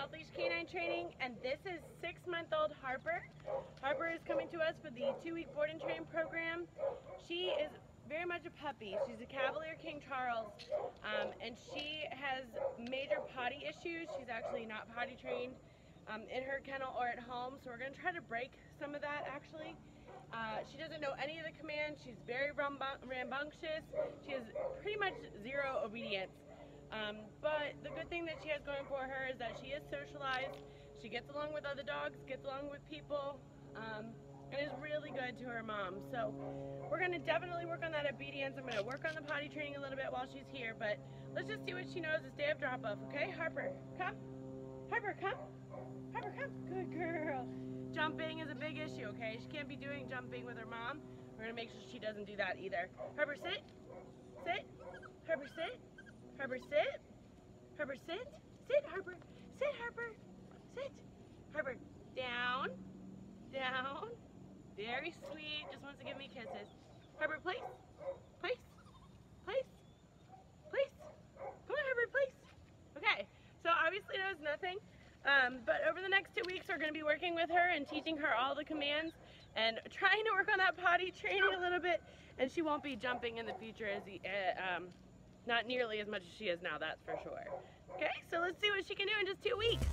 Off Leash K9 Training, and this is six-month-old Harper. Harper is coming to us for the two-week board and train program. She is very much a puppy. She's a Cavalier King Charles, um, and she has major potty issues. She's actually not potty trained um, in her kennel or at home, so we're going to try to break some of that actually. Uh, she doesn't know any of the commands. She's very rambunctious. She has pretty much zero obedience. Um, but the good thing that she has going for her is that she is socialized. She gets along with other dogs, gets along with people, um, and is really good to her mom. So we're going to definitely work on that obedience. I'm going to work on the potty training a little bit while she's here, but let's just see what she knows this day of drop-off, okay? Harper, come. Harper, come. Harper, come. Good girl. Jumping is a big issue, okay? She can't be doing jumping with her mom. We're going to make sure she doesn't do that either. Harper, sit. Sit. Harper, sit. Harper, sit. Sit. Harper. Sit, Harper. Sit. Harper, down. Down. Very sweet. Just wants to give me kisses. Harper, place. Place. Place. Place. Come on, Harper, place. Okay. So obviously knows nothing. Um, but over the next two weeks, we're going to be working with her and teaching her all the commands and trying to work on that potty training a little bit. And she won't be jumping in the future as he, uh, um, not nearly as much as she is now, that's for sure. Okay, so let's see what she can do in just two weeks.